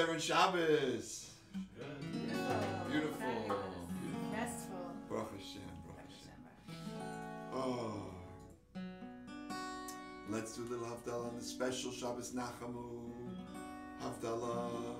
Everyone Shabbos? Beautiful. Beautiful. Restful. Baruch Hashem, Baruch Hashem. Oh. Let's do a little Havdalah on the special Shabbos Nachamu. Havdalah.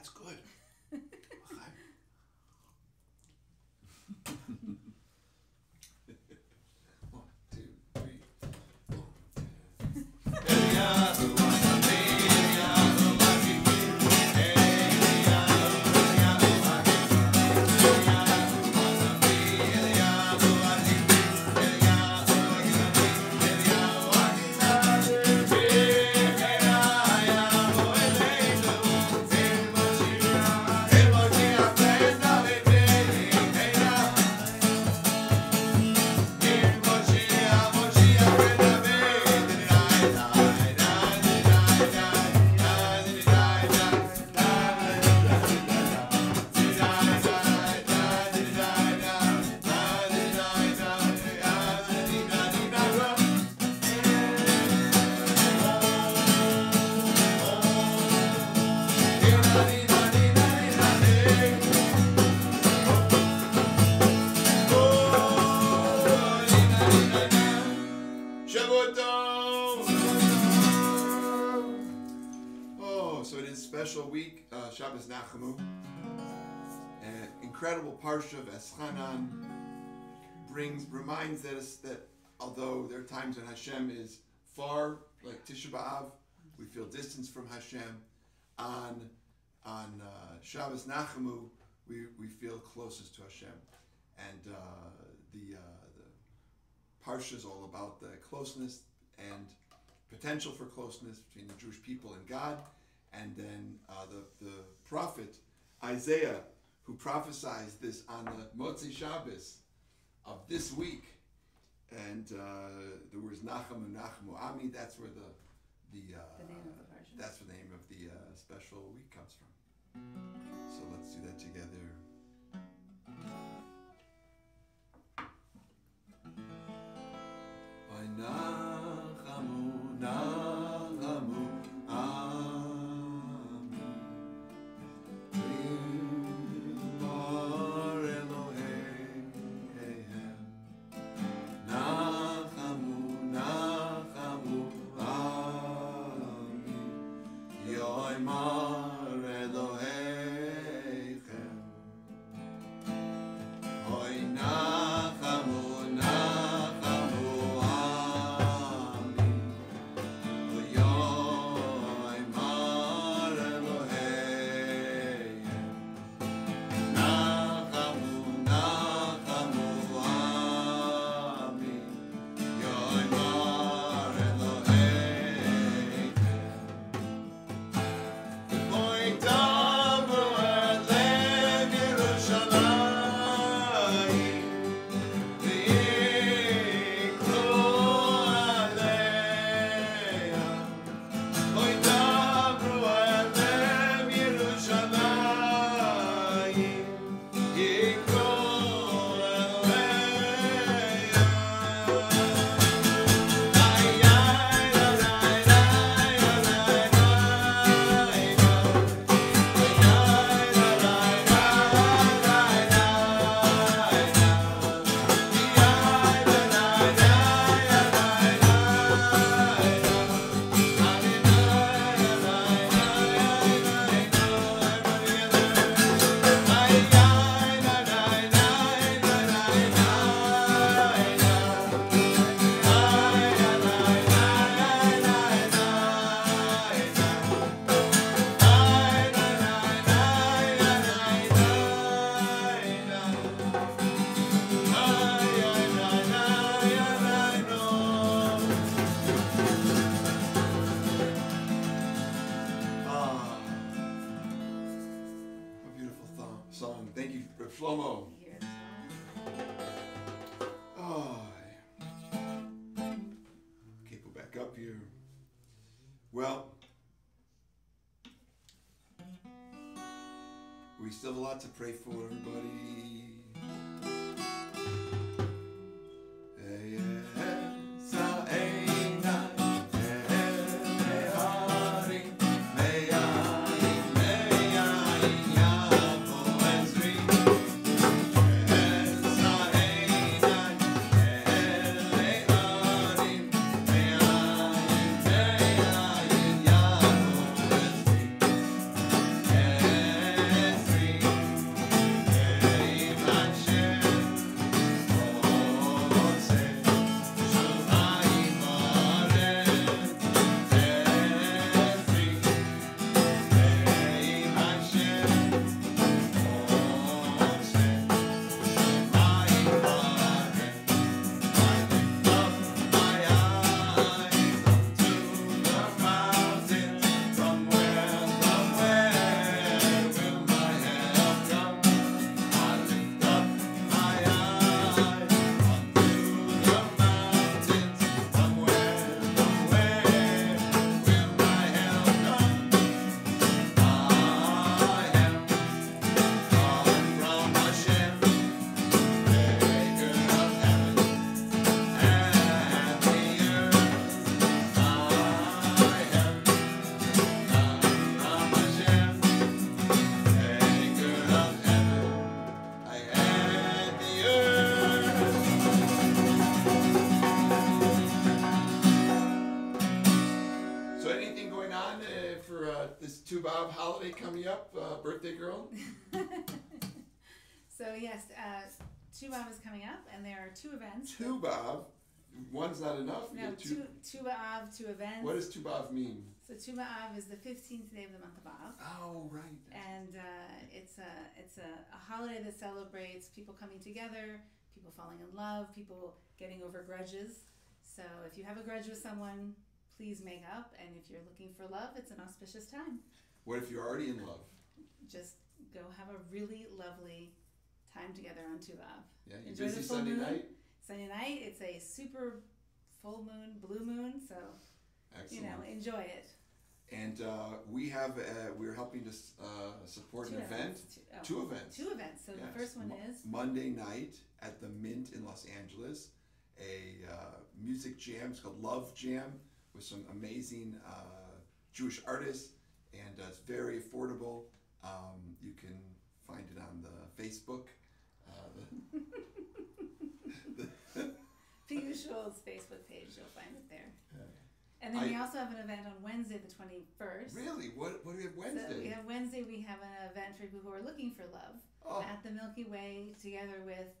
That's good. Incredible parsha of Eschanan brings reminds us that although there are times when Hashem is far, like Tisha B'av, we feel distance from Hashem. On on uh, Shabbos Nachamu, we, we feel closest to Hashem, and uh, the uh, the parsha is all about the closeness and potential for closeness between the Jewish people and God, and then uh, the the prophet Isaiah, who prophesies this on the Motzi Shabbos of this week, and uh, the words Nachamu Nachamu Ami. That's where the the, uh, The name of the that's where the name of the uh, special week comes from. So let's do that together. Still a lot to pray for, everybody. Tu B'Av holiday coming up, uh, birthday girl? so yes, uh, Tu B'Av is coming up, and there are two events. Tu B'Av, one's not enough. No, two Tu B'Av, two events. What does Tubav mean? so Tu B'Av is the fifteenth day of the month of Av, Oh, right. and uh, it's a it's a, a holiday that celebrates people coming together, people falling in love, people getting over grudges. So if you have a grudge with someone, please make up, and if you're looking for love, it's an auspicious time. What if you're already in love? Just go have a really lovely time together on Av. Yeah, you Enjoy the busy full Sunday moon. night? Sunday night, it's a super full moon, blue moon, so Excellent. you know, enjoy it. And uh, we have, uh, we're helping to uh, support Two an event. events. Two, oh, Two events. two events. So Yes. the first one Mo- is Monday night at the Mint in Los Angeles, a uh, music jam. It's called Love Jam with some amazing uh, Jewish artists, and uh, it's very affordable. Um, you can find it on the Facebook. Uh, the, the Pico Shul Facebook page. You'll find it there. Yeah. And then we also have an event on Wednesday, the twenty first. really, what what do we have So we Wednesday? have Wednesday. We have an event for people who are looking for love oh, at the Milky Way, together with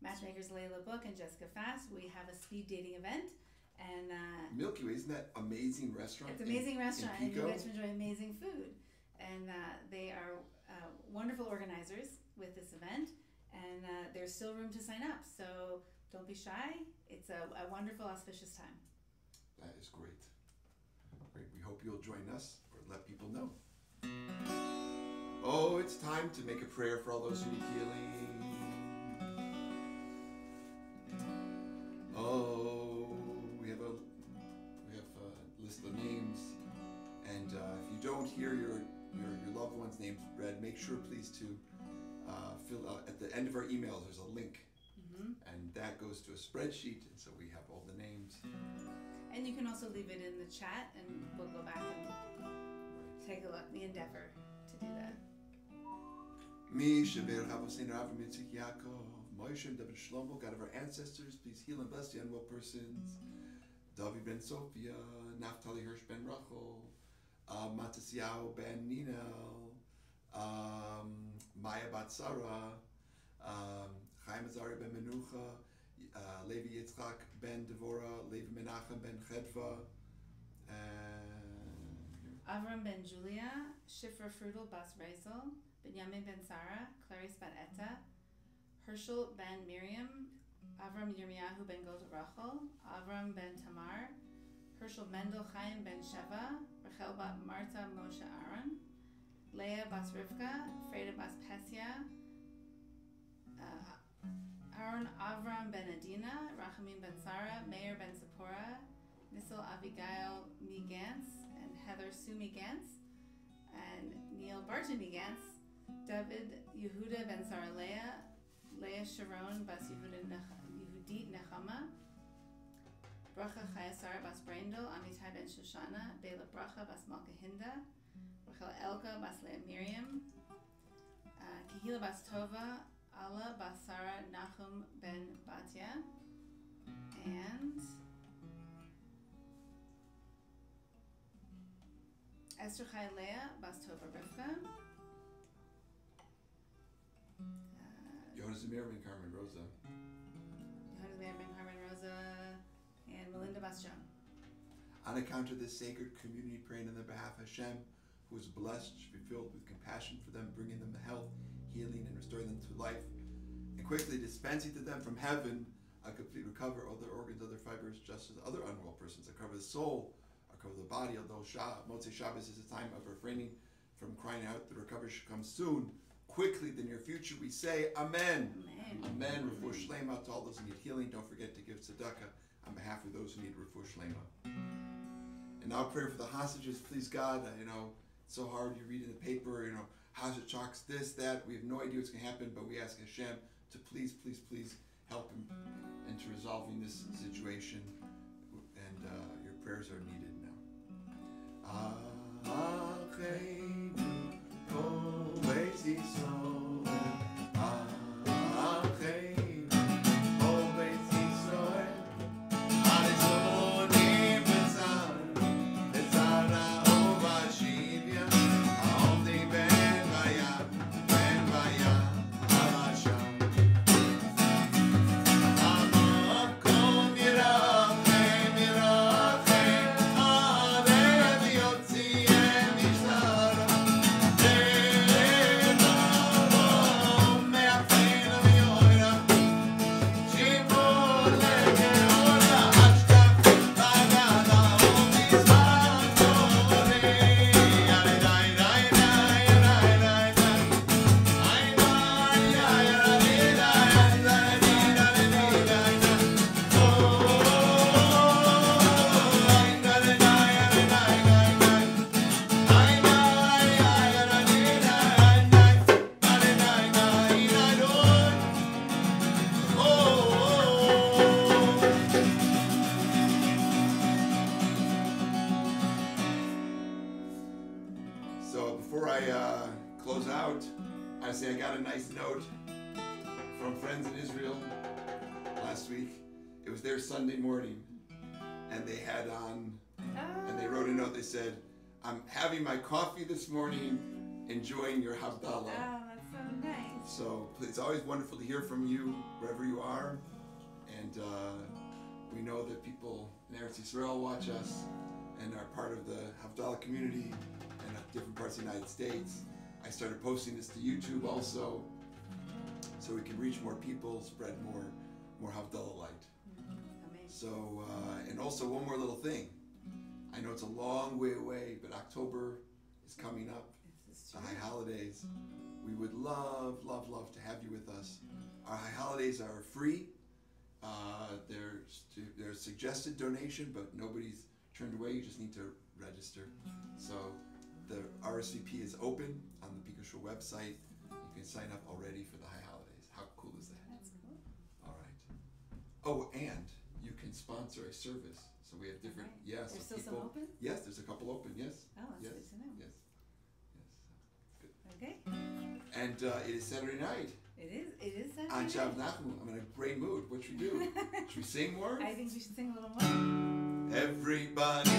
matchmakers Layla Book and Jessica Fast. We have a speed dating event, and uh, Milky Way, isn't that amazing restaurant? It's an in- amazing restaurant, and you to enjoy amazing food. And uh, they are uh, wonderful organizers with this event, and uh, there's still room to sign up. So don't be shy. It's a, a wonderful, auspicious time. That is great. Great. We hope you'll join us or let people know. Oh, it's time to make a prayer for all those who need healing. Oh, uh, if you don't hear your, your your loved one's names read, make sure please to uh, fill out at the end of our emails. There's a link, hmm and that goes to a spreadsheet, and so we have all the names. And you can also leave it in the chat, and we'll go back and take a look. We endeavor to do that. Me, Shabir Havosin Rav Mitzik Yaakov, Moshe and David Shlomo, God of our ancestors, please heal and bless the unwell persons. David ben Sophia, Naphtali Hirsch ben Rachel, uh, Matasiao ben Ninel, um, Maya bat Sarah, um, Chaim Azari ben Menucha, uh, Levi Yitzchak ben Devorah, Levi Menachem ben Chedva, Avram ben Julia, Shifra Frudel bas Rezel, Benjamin ben Sarah, Clarice ben Etta, Herschel ben Miriam, Avram Yirmiyahu ben Golda Rachel, Avram ben Tamar, Herschel Mendel Chaim ben Sheva, Rachel bat Marta Moshe Aaron, Leah bas Rivka, Freda bas Pesia, uh, Aaron Avram ben Adina, Rachamim ben Sarah, Meir ben Zipporah, Nissel Abigail Megantz, and Heather Sue Megantz, and Neil Barton Megantz, David Yehuda ben Sarah Leah, Sharon bas Yehudit Nechama, Bracha Chayasar bas Brandel, Amitai ben Shoshana, Bela Bracha bas Malka Hinda, Rachel Elka bas Leah Miriam, uh, Kehila bas Tova, Allah bas Sarah Nachum ben Batya, and Esther Chai Leah bas Tova Rivka. Uh, Jonas Zimmerman, Carmen Rosa. Johannes Meir ben Carmen Rosa and Melinda Bastion. On account of this sacred community, praying on their behalf, of Hashem, who is blessed, should be filled with compassion for them, bringing them health, healing, and restoring them to life, and quickly dispensing to them from heaven a complete recovery of their organs, other fibers, just as other unwell persons. I cover the soul, I cover the body, although Shah, Motzei Shabbos is a time of refraining from crying out. The recovery should come soon, quickly, the near future. We say, Amen. Amen. Amen. Refuah Shlema to all those who need healing. Don't forget to give tzedakah on behalf of those who need refuah Shlema. And now pray for the hostages. Please God, you know, it's so hard. You read in the paper, you know, hostage talks, this, that. We have no idea what's going to happen, but we ask Hashem to please, please, please help him into resolving this situation. And uh, your prayers are needed now. Acheinu, It was their Sunday morning, and they had on, and they wrote a note. They said, "I'm having my coffee this morning, enjoying your Havdalah." Oh, that's so nice. So it's always wonderful to hear from you wherever you are, and uh, we know that people in Eretz Yisrael watch us and are part of the Havdalah community and different parts of the United States. I started posting this to YouTube also, so we can reach more people, spread more more Havdalah light. So uh, and also one more little thing. I know it's a long way away, but October is coming up is the high holidays. We would love, love, love to have you with us. Our high holidays are free. Uh, there's there's suggested donation, but nobody's turned away. You just need to register. So the RSVP is open on the Pico Shul website. You can sign up already for the high holidays. How cool is that? That's cool. All right. Oh, and can sponsor a service. So we have different. Right. Yes. There's so still some people- open? Yes, there's a couple open. Yes. Oh, that's yes. good to know. Yes. Yes. Okay. And uh, it is Saturday night It is. It is Saturday. on night. Shav I'm in a great mood. What should we do? should we sing more? I think we should sing a little more. Everybody